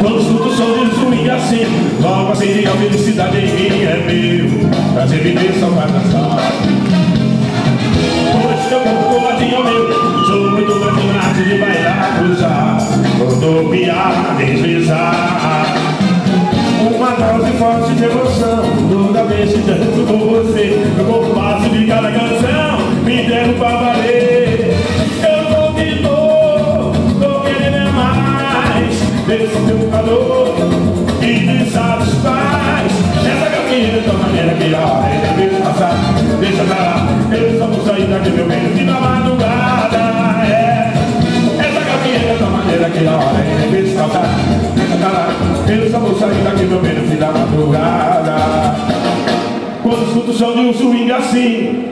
Quando escuto o som de swing assim. Logo acende a felicidade em mim é meu. Prazer viver só pra dançar Pois teu corpo coladinho ao meu. Sou muito grande na arte de bailar, cruzar. Rodopiar, deslizar Uma dose forte de emoção. Toda vez que danço com você Meu corpo passo de cada canção. Me deram pra valer Desse teu calor E me satisfaz Essa caminha de maneira que a hora é de passar. Deixa pra lá Eu só vou sair daqui meu bem de na madrugada É. Essa caminha de maneira que a hora é de passar. Deixa pra lá Eu só vou sair daqui meu bem fim da madrugada. Quando escuto o som de um swing assim